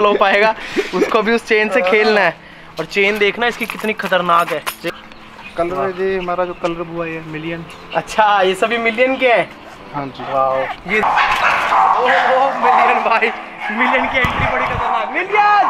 हो पाएगा। उसको भी उस चेन से खेलना है। और चेन देखना इसकी कितनी खतरनाक है। कलर जी हमारा जो कलर हुआ है मिलियन अच्छा ये सभी मिलियन के हैं? हाँ जी। ये ओ मिलियन भाई। मिलियन की एंट्री बड़ी खतरनाक। मिलियन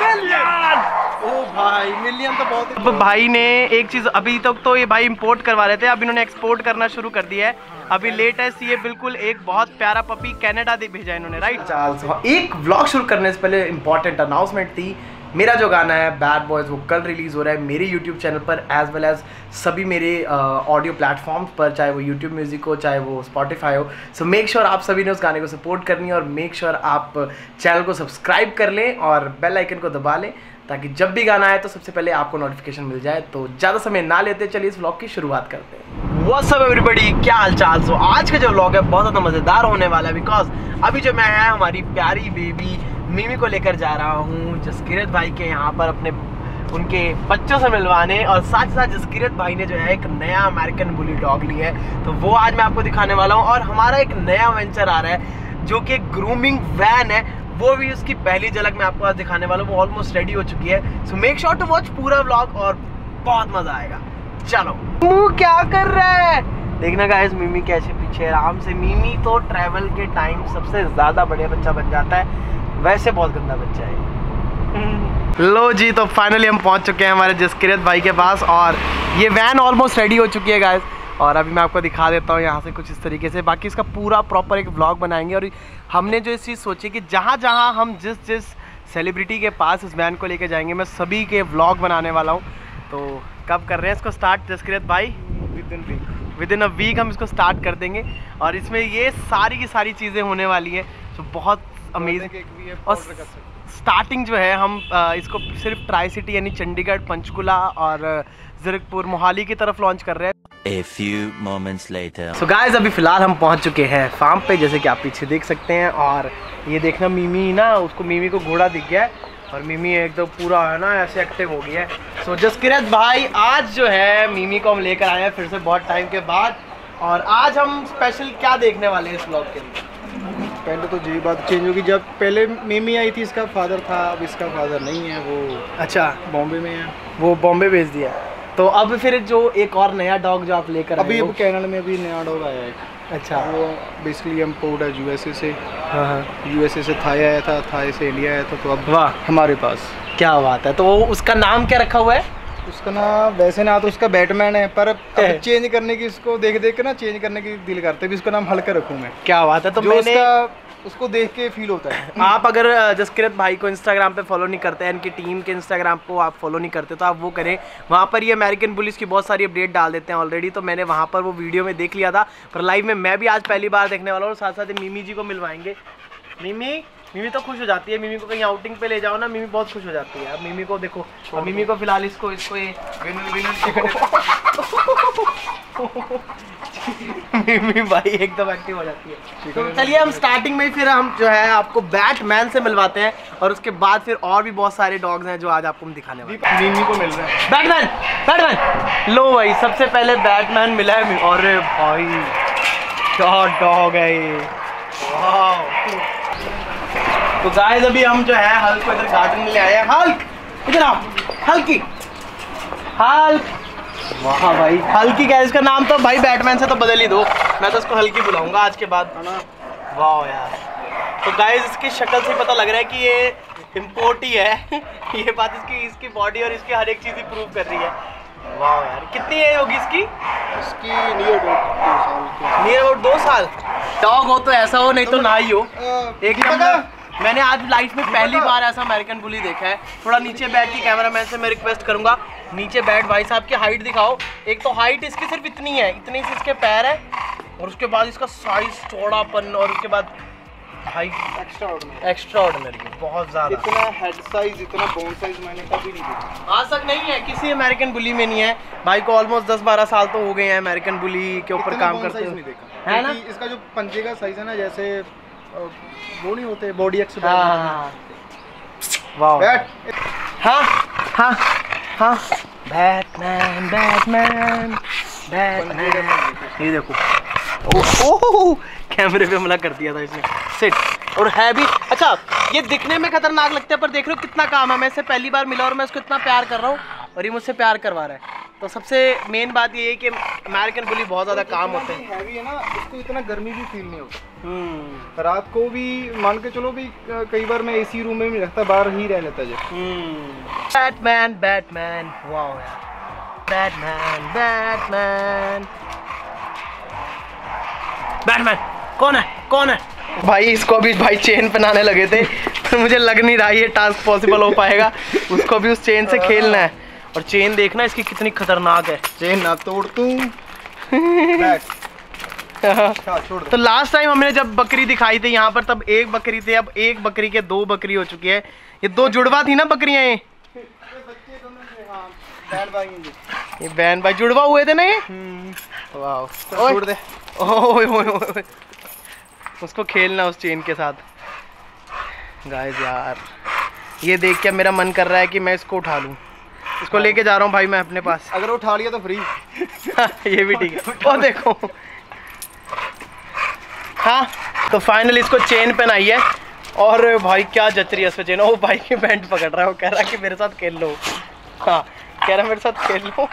मिलियन ओ भाई मिलियन तो बहुत अब भाई ने एक चीज़ अभी तक तो ये भाई इंपोर्ट करवा रहे थे अब इन्होंने एक्सपोर्ट करना शुरू कर दिया है। अभी लेटेस्ट ये बिल्कुल एक बहुत प्यारा पपी कनाडा दे भेजा इन्होंने राइट एक व्लॉग शुरू करने से पहले इंपॉर्टेंट अनाउंसमेंट थी। मेरा जो गाना है बैड बॉयज़ वो कल रिलीज़ हो रहा है मेरे यूट्यूब चैनल पर एज वेल एज सभी मेरे ऑडियो uh, प्लेटफॉर्म्स पर चाहे वो यूट्यूब म्यूज़िक हो चाहे वो स्पॉटिफाई हो। सो मेक श्योर आप सभी ने उस गाने को सपोर्ट करनी है और मेक श्योर sure आप चैनल को सब्सक्राइब कर लें और बेल आइकन को दबा लें। ताकि जब भी गाना आए तो सबसे पहले आपको नोटिफिकेशन मिल जाए। तो ज़्यादा समय ना लेते चलिए इस व्लॉग की शुरुआत करते हैं। What's up, everybody? क्या हाल चाल सो आज का जो व्लॉग है, बहुत ज़्यादा मज़ेदार होने वाला है बिकॉज़ अभी जो मैं है, हमारी प्यारी बेबी मिमी को लेकर जा रहा हूँ, जसकिरत भाई के यहाँ पर अपने, उनके बच्चों से मिलवाने और साथ साथ जसकिरत भाई ने जो है एक नया अमेरिकन बुली डॉग लिया है। तो वो आज मैं आपको दिखाने वाला हूँ और हमारा एक नया वेंचर आ रहा है, जो कि ग्रूमिंग वैन है। वो भी उसकी पहली झलक मैं आपको आज दिखाने वाला हूँ वो ऑलमोस्ट रेडी हो चुकी है। So make sure to watch पूरा व्लॉग और बहुत मज़ा आएगा। चलो। मुँह क्या कर रहा है? देखना गाइस मिमी कैसे पीछे आराम से मिमी तो ट्रैवल के टाइम सबसे ज़्यादा बढ़िया बच्चा बन जाता है। वैसे बहुत गंदा बच्चा है। लो जी तो फाइनली हम पहुँच चुके हैं हमारे जसकिरत भाई के पास और ये वैन ऑलमोस्ट रेडी हो चुकी है गाइस और अभी मैं आपको दिखा देता हूँ यहाँ से कुछ इस तरीके से। बाकी इसका पूरा प्रॉपर एक ब्लॉग बनाएँगे और हमने जो इस चीज़ सोची कि जहाँ जहाँ हम जिस जिस सेलिब्रिटी के पास इस वैन को लेके जाएँगे मैं सभी के ब्लॉग बनाने वाला हूँ। तो कब कर रहे हैं इसको स्टार्ट जसकिरत भाई? Within week within a week हम इसको स्टार्ट कर देंगे। और इसमें ये सारी की सारी चीज़ें होने वाली हैं जो बहुत अमेजिंग और स्टार्टिंग जो है हम इसको सिर्फ़ ट्राई सिटी यानी चंडीगढ़ पंचकुला और जीरकपुर मोहाली की तरफ़ लॉन्च कर रहे हैं। A few moments later. So guys अभी फ़िलहाल हम पहुँच चुके हैं फार्म पे जैसे कि आप पीछे देख सकते हैं और ये देखना मीमी ना उसको मीमी को घोड़ा दिख गया है और मीमी एकदम तो पूरा है ना ऐसे एक्टिव हो गया है। सो so, जसकिरत भाई आज जो है मीमी को हम लेकर आए हैं फिर से बहुत टाइम के बाद और आज हम स्पेशल क्या देखने वाले हैं इस ब्लॉग के लिए पहले तो यही बात चेंज होगी जब पहले मीमी आई थी इसका फादर था अब इसका फादर नहीं है वो अच्छा। बॉम्बे में है। वो बॉम्बे भेज दिया। तो अब फिर जो एक और नया डॉग जो आप लेकर अभी अब कैनल में अभी नया डॉग आया है। अच्छा। वो बेसिकली हम पोर्ट है यूएसए से। हाँ हाँ। यूएसए से थाई आया था थाई से इंडिया आया था तो अब वाह। हमारे पास। क्या बात है। तो वो उसका नाम क्या रखा हुआ है? उसका ना वैसे ना तो उसका बैटमैन है पर अब चेंज करने की इसको देख देख के ना चेंज करने की दिल करते भी उसका नाम हल्का रखूँ मैं। क्या बात है तो मैंने उसका उसको देख के फील होता है। आप अगर जसकिरत भाई को इंस्टाग्राम पे फॉलो नहीं करते हैं इनकी टीम के इंस्टाग्राम को आप फॉलो नहीं करते तो आप वो करें। वहाँ पर ये अमेरिकन पुलिस की बहुत सारी अपडेट डाल देते हैं ऑलरेडी तो मैंने वहाँ पर वो वीडियो में देख लिया था। पर लाइव में मैं भी आज पहली बार देखने वाला हूँ साथ साथ मिमी जी को मिलवाएँगे। मिमी मिमी तो खुश हो जाती है। मिमी को कहीं आउटिंग पे ले जाओ ना मिमी बहुत खुश हो जाती है। अब मिमी को देखो अब मिमी को फ़िलहाल इसको इसको ये मिमी भाई एकदम एक्टिव हो जाती है। तो चलिए हम स्टार्टिंग में फिर हम जो है आपको बैटमैन से मिलवाते हैं और उसके बाद फिर और भी बहुत सारे डॉग्स हैं जो आज आपको हम दिखाने वाले हैं। मिमी को मिल रहा है। बैटमैन बैटमैन लो भाई सबसे पहले बैटमैन मिला है। अरे भाई क्या डॉग है ये? वाह तो गाइस अभी हम जो है हल्क को इधर गार्डन में ले आए हैं। हल्क इधर आओ। हल्की हल्क वाह भाई। हल्की क्या है इसका नाम तो भाई बैटमैन से तो बदल ही दो। मैं तो इसको हल्की बुलाऊँगा आज के बाद। वाह यार। तो गाइस इसकी शक्ल से पता लग रहा है कि ये इम्पोर्ट ही है। ये बात इसकी इसकी बॉडी और इसकी हर एक चीज़ ही प्रूव कर रही है। वाह यार। कितनी एज होगी इसकी? इसकी नियर अबाउट नियर अबाउट दो साल? डॉग हो तो ऐसा हो नहीं तो ना ही हो। एक नंबर मैंने आज लाइफ में पहली बार ऐसा अमेरिकन बुली देखा है। थोड़ा नीचे बैठ के कैमरामैन से मैं रिक्वेस्ट करूँगा। नीचे बैठ भाई साहब की हाइट दिखाओ। एक तो हाइट इसकी सिर्फ़ इतनी है इतनी से इसके पैर है और उसके बाद इसका साइज़ चौड़ापन और उसके बाद भाई एक्स्ट्रा ऑर्डिनरी बहुत ज़्यादा। इतना हेड साइज़ इतना बोन साइज़ मैंने कभी नहीं देखा। आज तक नहीं है किसी अमेरिकन बुली में नहीं है। भाई को ऑलमोस्ट दस बारह साल तो हो गए हैं अमेरिकन बुली के ऊपर काम करते देखा। है ना? इसका जो पंजे का साइज़ है ना जैसे वो नहीं होते बॉडी एक्स हाँ हाँ वाह। बैट हाँ हाँ हाँ। Batman Batman Batman. ये देखो। ओह कैमरे पे हमला कर दिया था इसने। सिट और है भी। अच्छा ये दिखने में खतरनाक लगता है पर देख रहे हो कितना काम है। मैं इससे पहली बार मिला और मैं इसको इतना प्यार कर रहा हूँ और ये मुझसे प्यार करवा रहा है। तो सबसे मेन बात ये है कि अमेरिकन बुली बहुत ज़्यादा काम होते हैं। हैवी है ना इसको इतना गर्मी भी फील नहीं होता। रात को भी मान के चलो भी कई बार मैं एसी रूम में भी रखता बाहर ही रह लेता जो Batman Batman. Wow Batman Batman. Batman कौन है? कौन है? भाई इसको अभी भाई चेन पहनाने लगे थे पर मुझे लग नहीं रहा ये टास्क पॉसिबल हो पाएगा। उसको भी उस चेन से खेलना है। और चेन देखना इसकी कितनी खतरनाक है। चेन ना तोड़ तू। तो लास्ट टाइम हमने जब बकरी दिखाई थी यहाँ पर तब एक बकरी थी अब एक बकरी के दो बकरी हो चुकी है। ये दो जुड़वा थी ना बकरियाँ ये? ये बहन भाई जुड़वा हुए थे ना ये? वाह छोड़ दे। ओए ओए ओए उसको खेलना उस चेन के साथ। गाइस यार ये देख के मेरा मन कर रहा है कि मैं इसको उठा लूँ। इसको लेके जा रहा हूँ भाई मैं अपने पास। अगर उठा लिया तो फ्री ये भी ठीक है। ओ देखो हाँ तो फाइनली इसको चेन पहनाई है। और भाई क्या जच रही है इसमें चेन ओ भाई की पैंट पकड़ रहा है। वो कह रहा है कि मेरे साथ खेल लो। हाँ कह रहा है मेरे साथ खेल लो।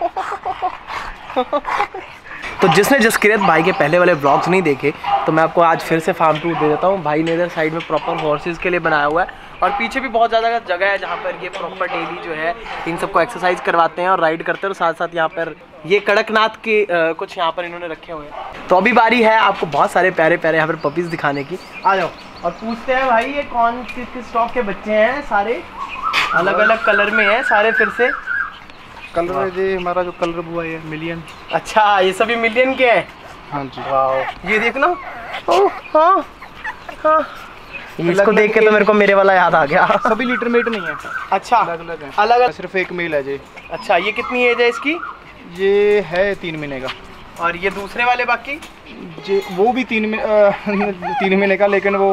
तो जिसने जसकिरत भाई के पहले वाले ब्लॉग्स नहीं देखे तो मैं आपको आज फिर से फार्म टूर दे देता हूँ। भाई ने इधर साइड में प्रॉपर हॉर्सेज के लिए बनाया हुआ है। और पीछे भी बहुत ज़्यादा जगह है जहाँ पर ये प्रॉपर डेली जो है इन सबको एक्सरसाइज करवाते हैं और राइड करते हैं और साथ साथ यहाँ पर ये कड़कनाथ के अ, कुछ यहाँ पर इन्होंने रखे हुए हैं। तो अभी बारी है आपको बहुत सारे प्यारे प्यारे यहाँ पर पपीज़ दिखाने की। आ जाओ और पूछते हैं भाई ये कौन किस किस स्टॉक के बच्चे हैं सारे? अलग अलग कलर में है सारे फिर से। कलर ये हमारा जो कलर बुआ है मिलियन अच्छा ये सभी मिलियन के हैं? हाँ जी। वाओ ये देखना ओ हाँ हाँ। इसको देख के तो मेरे को मेरे वाला याद आ गया। सभी लीटर मेट नहीं है। अच्छा। अलग अलग है। अलग अलग सिर्फ़ एक मेल है जी। अच्छा ये कितनी एज है इसकी? ये है तीन महीने का। और ये दूसरे वाले बाकी? जे वो भी तीन में अ, तीन महीने का लेकिन वो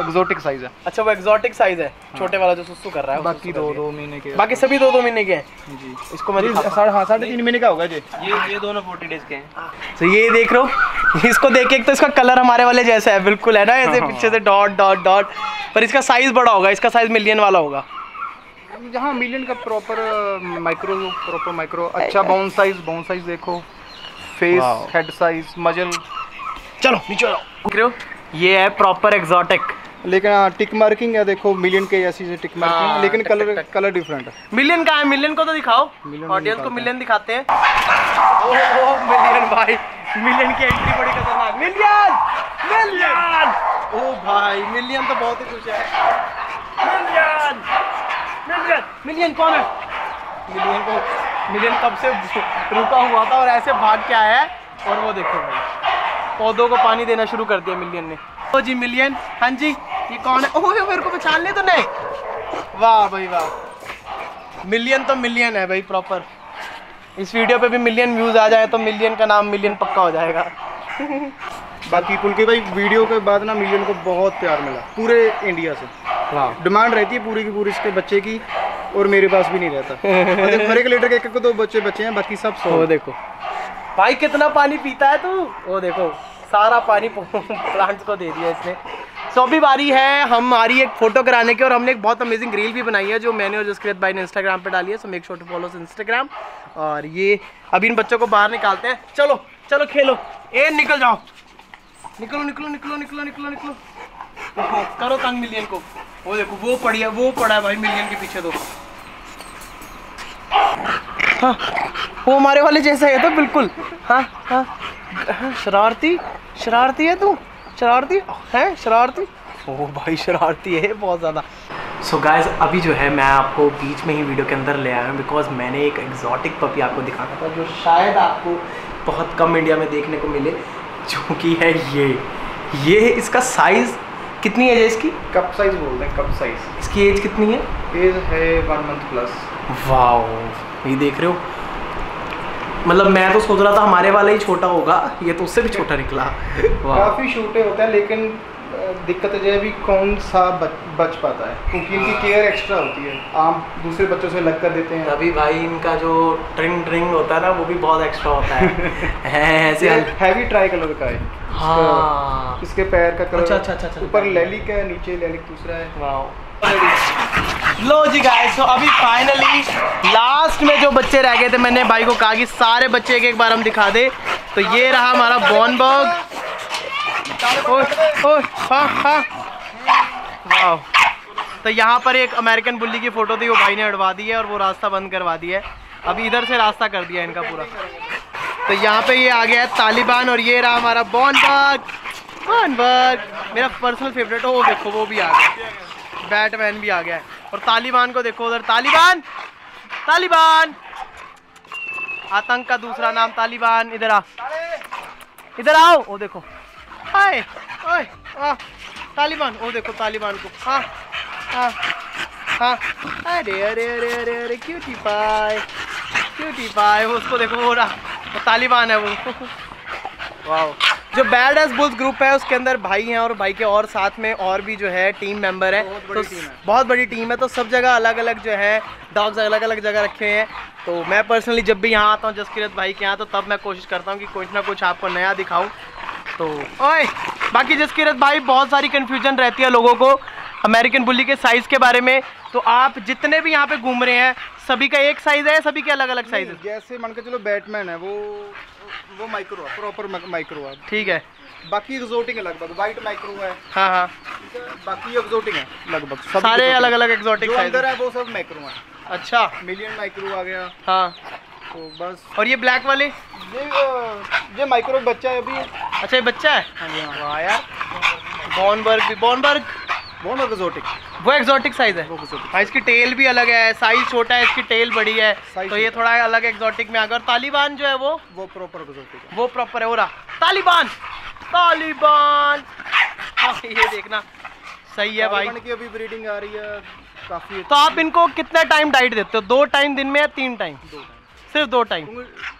एग्जोटिक साइज़ है। अच्छा वो एग्जॉटिक साइज़ है। छोटे वाला जो सुसु कर रहा है बाकी दो दो महीने के बाकी सभी दो दो महीने के हैं। जी। इसको मैं साढ़े हाँ साढ़े तीन महीने का होगा जी। ये ये दोनों फोर्टी डेज़ के हैं। तो ये देख रहे हो इसको देख के एक तो इसका कलर हमारे वाले जैसा है बिल्कुल है ना ऐसे पीछे से डॉट डॉट डॉट पर इसका साइज़ बड़ा होगा इसका साइज़ मिलियन वाला होगा। जहाँ मिलियन का प्रॉपर माइक्रो प्रॉपर माइक्रो अच्छा बाउंस साइज़ बाउंस साइज़ देखो। फेस हेड साइज़ मजल चलो नीचे आओ। देख रहे हो? ये है प्रॉपर एग्जॉटिक लेकिन हाँ टिक मार्किंग है देखो मिलियन के ऐसी से टिक हाँ, मार्किंग लेकिन टक, कलर टक। कलर डिफरेंट है। मिलियन का है मिलियन को तो दिखाओ। ऑडियंस को मिलियन दिखाते हैं। ओ ओ मिलियन भाई। मिलियन की एंट्री बड़ी खतरनाक। मिलियन मिलियन ओ भाई मिलियन तो बहुत ही खुश है। मिलियन मिलियन मिलियन कौन है? मिलियन को मिलियन कब से रुका हुआ था और ऐसे भाग के आया है। और वो देखो भाई पौधों को पानी देना शुरू कर दिया मिलियन ने। ओ जी मिलियन हाँ जी ये कौन है? ओह मेरे को पहचान लिया तूने। वाह भाई वाह। मिलियन तो मिलियन है भाई प्रॉपर इस वीडियो पे भी मिलियन व्यूज़ आ जाए तो मिलियन का नाम मिलियन पक्का हो जाएगा। बाकी पुलके भाई वीडियो के बाद ना मिलियन को बहुत प्यार मिला पूरे इंडिया से। हाँ। डिमांड रहती है पूरी की पूरी इसके बच्चे की। और मेरे पास भी नहीं रहता। और एक लीटर के एक दो बच्चे बच्चे हैं, बाकी सब सौ। देखो। भाई, कितना पानी पीता है तू? वो देखो, सारा पानी प्लांट्स को दे दिया इसने। सो अभी बारी है हमारी एक फ़ोटो कराने की और हमने एक बहुत अमेजिंग रील भी बनाई है जो मैंने और जसकृत भाई ने इंस्टाग्राम पे डाली है so make sure to follow Instagram और ये, अभी इन बच्चों को बाहर निकालते हैं। चलो चलो खेलो। ए, निकल जाओ। निकलो निकलो निकलो निकलो निकलो निकलो। करो तंग मिलियन को। वो देखो, वो पड़ी है, वो पड़ा है भाई मिलियन के पीछे तो। हाँ वो हमारे वाले जैसा है तो बिल्कुल। हाँ हाँ। हाँ, शरारती शरारती है तू? शरारती? है शरारती? ओ भाई शरारती है बहुत ज़्यादा। सो गाइस अभी जो है मैं आपको बीच में ही वीडियो के अंदर ले आया हूँ बिकॉज़ मैंने एक एग्जॉटिक पपी आपको दिखाना था जो शायद आपको बहुत कम इंडिया में देखने को मिले जो कि है ये। ये इसका साइज़ कितनी है इसकी? कप साइज़ बोलते हैं कप साइज़ इसकी एज कितनी है? एज है वन मंथ प्लस वाओ ये देख रहे हो? मतलब मैं तो सोच रहा था हमारे वाला ही छोटा होगा ये तो उससे भी छोटा निकला। काफ़ी छोटे होते हैं लेकिन दिक्कत है भी कौन सा बच, बच पाता है क्योंकि इनकी केयर एक्स्ट्रा होती है। आम दूसरे बच्चों से लग कर देते हैं। अभी भाई इनका जो ट्रिंग ट्रिंग होता है ना वो भी बहुत एक्स्ट्रा होता है। ऐसे हैवी ट्राई कलर का है। हाँ। इसके पैर का कलर अच्छा, अच्छा, अच्छा, अच्छा। ऊपर लैलिक है नीचे लैलिक दूसरा है। वाओ। लो जी गाइस तो अभी फाइनली लास्ट में जो बच्चे रह गए थे, मैंने भाई को कहा कि सारे बच्चे एक एक बार हम दिखा दे। तो ये रहा हमारा बॉनबर्ग ओए हाँ हाँ। तो यहाँ पर एक अमेरिकन बुल्ली की फ़ोटो थी, वो भाई ने अड़वा दी है और वो रास्ता बंद करवा दिया है। अभी इधर से रास्ता कर दिया इनका पूरा। तो यहाँ पे ये आ गया है तालिबान और ये रहा हमारा बॉनबर्ग बॉनबर्ग मेरा पर्सनल फेवरेट हो, वो देखो, वो भी आ गया। बैटमैन भी आ गया है। और तालिबान को देखो उधर, तालिबान! तालिबान! आतंक का दूसरा नाम तालिबान, इधर आ। इधर आओ, ओ देखो। हाय ओए तालिबान, ओ देखो तालिबान को। हाँ हाँ हाँ अरे अरे अरे अरे अरे क्यूटी पाई क्यूटी पाई वो उसको देखो, वो रहा। तालिबान है वो। वाओ। जो बैड एस बुल्स ग्रुप है उसके अंदर भाई हैं और भाई के और साथ में और भी जो है टीम मेंबर है। बहुत तो है। बहुत बड़ी टीम है तो सब जगह अलग अलग जो है डॉग्स अलग अलग जगह रखे हैं। तो मैं पर्सनली जब भी यहाँ आता हूँ जसकिरत भाई के यहाँ तो तब मैं कोशिश करता हूँ कि कुछ ना कुछ आपको नया दिखाऊँ। तो ओए बाकी जसकिरत भाई बहुत सारी कन्फ्यूज़न रहती है लोगों को अमेरिकन बुल्ली के साइज़ के बारे में। तो आप जितने भी यहाँ पे घूम रहे हैं सभी का एक साइज़ है सभी के अलग अलग साइज़ है जैसे मान के चलो बैटमैन है वो वो माइक्रो है प्रॉपर माइक्रो है। ठीक है। बाकी एक्सोटिक है लगभग वाइट माइक्रो है। हाँ हाँ। बाकी एक्सोटिक है लगभग सारे अलग अलग एक्सोटिक जो अंदर है वो सब माइक्रो है। अच्छा। मिलियन माइक्रो आ गया। हाँ। तो बस। और ये ब्लैक वाले? ये ये माइक्रो बच्चा है अभी। अच्छा ये बच्चा है? हाँ जी हाँ। वाह यार। बॉनबर्ग भी बॉनबर्ग बहुत एक्सोटिक वो एक्सोटिक साइज़ है। हाँ इसकी टेल भी अलग है साइज़ छोटा है इसकी टेल बड़ी है। तो ये थोड़ा अलग एक्सोटिक में आ गया। और तालिबान जो है वो? वो प्रॉपर है। वो प्रॉपर है हो रहा। तालिबान! तालिबान! हाँ, ये देखना। सही है भाई। की अभी ब्रीडिंग आ रही है काफ़ी तो आप इनको कितना टाइम डाइट देते हो? दो टाइम दिन में या तीन टाइम दो टाइम सिर्फ़ दो टाइम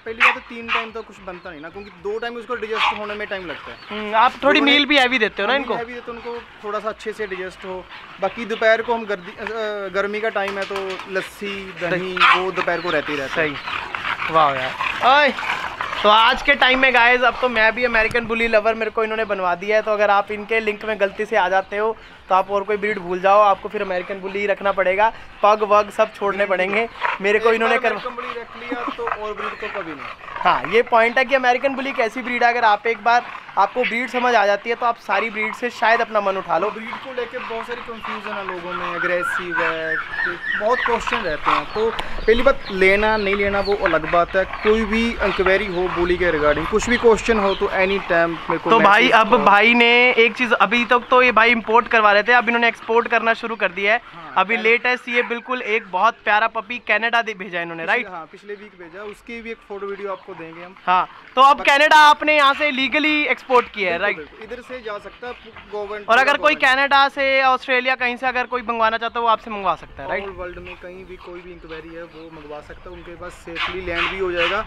पहली बात तो तीन टाइम तो कुछ बनता नहीं ना क्योंकि दो टाइम उसको डिजेस्ट होने में टाइम लगता है। हम्म, आप थोड़ी मील भी हैवी देते हो ना अभी इनको? हैवी भी तो उनको थोड़ा सा अच्छे से डिजेस्ट हो। बाकी दोपहर को हम गर्मी का टाइम है तो लस्सी दही वो दोपहर को रहती रहता है। सही। वाह यार। तो आज के टाइम में गाइज़ अब तो मैं भी अमेरिकन बुली लवर मेरे को इन्होंने बनवा दिया है तो अगर आप इनके लिंक में गलती से आ जाते हो तो आप और कोई ब्रीड भूल जाओ आपको फिर अमेरिकन बुली ही रखना पड़ेगा। पग वग सब छोड़ने पड़ेंगे। मेरे को इन्होंने कर रख लिया तो और ब्रीड को कभी नहीं। हाँ ये पॉइंट है कि अमेरिकन बुली एक ऐसी ब्रीड है? अगर आप एक बार आपको ब्रीड समझ आ जाती है तो आप सारी ब्रीड से शायद अपना मन उठा लो। ब्रीड को लेके बहुत सारी कंफ्यूजन है लोगों में अग्रेसिव है बहुत क्वेश्चन रहते हैं। तो पहली बात लेना नहीं लेना वो अलग बात है। कोई भी इंक्वायरी हो बोली के रिगार्डिंग कुछ भी क्वेश्चन हो तो एनी टाइम मेरे को तो भाई अब भाई ने एक चीज़ अभी तक तो ये भाई इम्पोर्ट करवा रहे थे अब इन्होंने एक्सपोर्ट करना शुरू कर दिया है। हाँ, अभी लेटेस्ट ये बिल्कुल एक बहुत प्यारा पपी कनाडा दे भेजा इन्होंने राइट हाँ पिछले वीक भेजा। उसकी भी एक फ़ोटो वीडियो आपको देंगे हम। हाँ तो अब कनाडा आपने यहाँ से लीगली एक्सपोर्ट किया है राइट इधर से जा सकता है गवर्नमेंट और अगर कोई कनाडा से ऑस्ट्रेलिया कहीं से अगर कोई मंगवाना चाहता है वो आपसे मंगवा सकता है राइट वर्ल्ड में कहीं भी कोई भी इंक्वायरी है वो मंगवा सकता है उनके पास सेफली लैंड भी हो जाएगा।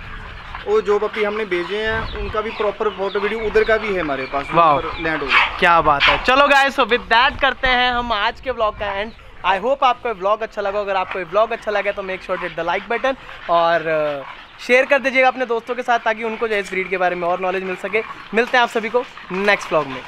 और जो पपी हमने भेजे हैं उनका भी प्रॉपर फ़ोटो वीडियो उधर का भी है हमारे पास वाह। लैंड होगा क्या बात है। चलो गाइस सो विद दैट करते हैं हम आज के ब्लॉग का एंड आई होप आपको ब्लॉग अच्छा लगा अगर आपको ब्लॉग अच्छा लगे तो make sure hit the like button और शेयर कर दीजिएगा अपने दोस्तों के साथ ताकि उनको जो है इस ब्रीड के बारे में और नॉलेज मिल सके। मिलते हैं आप सभी को नेक्स्ट ब्लॉग में।